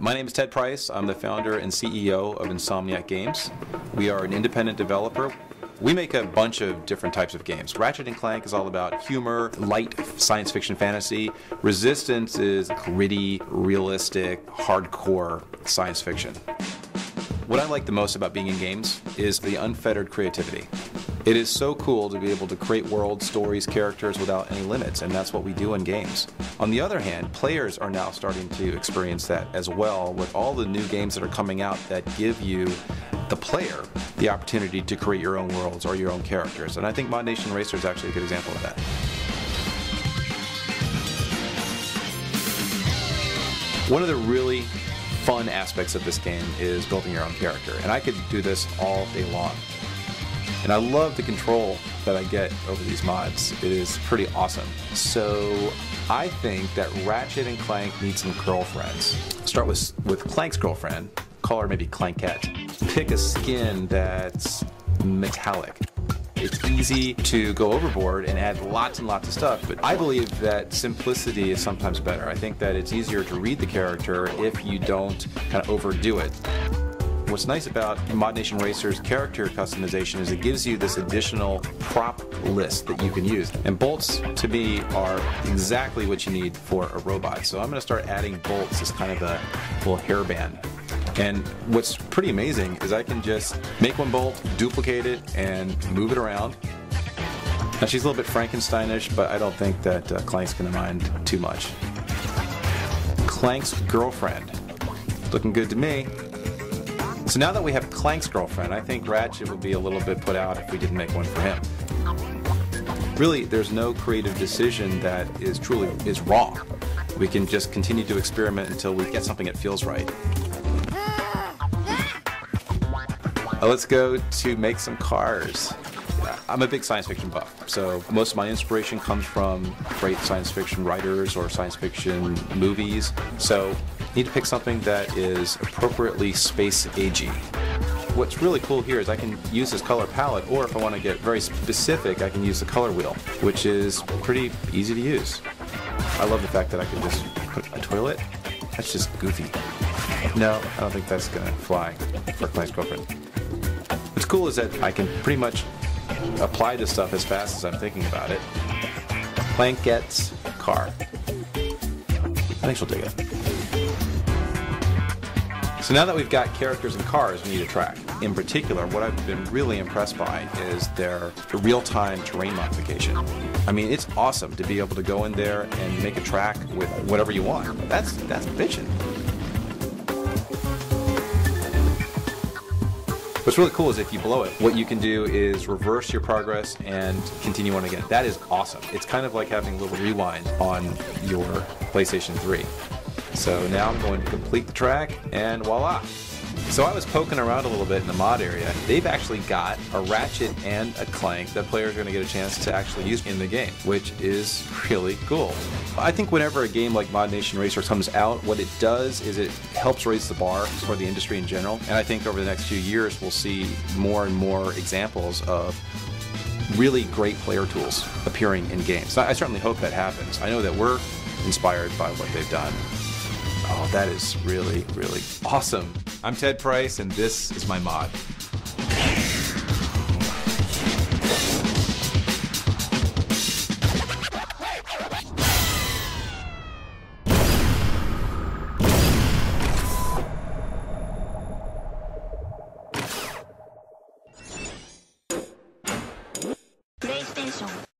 My name is Ted Price. I'm the founder and CEO of Insomniac Games. We are an independent developer. We make a bunch of different types of games. Ratchet and Clank is all about humor, light science fiction fantasy. Resistance is gritty, realistic, hardcore science fiction. What I like the most about being in games is the unfettered creativity. It is so cool to be able to create worlds, stories, characters without any limits, and that's what we do in games. On the other hand, players are now starting to experience that as well with all the new games that are coming out that give you, the player, the opportunity to create your own worlds or your own characters. And I think ModNation Racer is actually a good example of that. One of the really fun aspects of this game is building your own character, and I could do this all day long. And I love the control that I get over these mods. It is pretty awesome. So I think that Ratchet and Clank need some girlfriends. Start with, with Clank's girlfriend. Call her maybe Clankette. Pick a skin that's metallic. It's easy to go overboard and add lots and lots of stuff, but I believe that simplicity is sometimes better. I think that it's easier to read the character if you don't kind of overdo it. What's nice about ModNation Racer's character customization is it gives you this additional prop list that you can use. And bolts, to me, are exactly what you need for a robot. So I'm going to start adding bolts as kind of a little hairband. And what's pretty amazing is I can just make one bolt, duplicate it, and move it around. Now she's a little bit Frankensteinish, but I don't think that uh, Clank's going to mind too much. Clank's girlfriend. Looking good to me. So now that we have Clank's girlfriend, I think Ratchet would be a little bit put out if we didn't make one for him. Really, there's no creative decision that is truly is wrong. We can just continue to experiment until we get something that feels right. Uh, let's go to make some cars. I'm a big science fiction buff, so most of my inspiration comes from great science fiction writers or science fiction movies. So need to pick something that is appropriately space agey. What's really cool here is I can use this color palette, or if I want to get very specific, I can use the color wheel, which is pretty easy to use. I love the fact that I can just put a toilet. That's just goofy. No, I don't think that's gonna fly for Clank's girlfriend. What's cool is that I can pretty much apply this stuff as fast as I'm thinking about it. Clank gets car. I think she'll dig it. So now that we've got characters and cars, we need a track. In particular, what I've been really impressed by is their real-time terrain modification. I mean, it's awesome to be able to go in there and make a track with whatever you want. That's that's bitching. What's really cool is if you blow it, what you can do is reverse your progress and continue on again. That is awesome. It's kind of like having a little rewind on your PlayStation 3. So now I'm going to complete the track and voila. So I was poking around a little bit in the mod area. They've actually got a Ratchet and a Clank that players are going to get a chance to actually use in the game, which is really cool. I think whenever a game like ModNation Racer comes out, what it does is it helps raise the bar for the industry in general. And I think over the next few years, we'll see more and more examples of really great player tools appearing in games. I certainly hope that happens. I know that we're inspired by what they've done. Oh, that is really, really awesome. I'm Ted Price, and this is my mod. PlayStation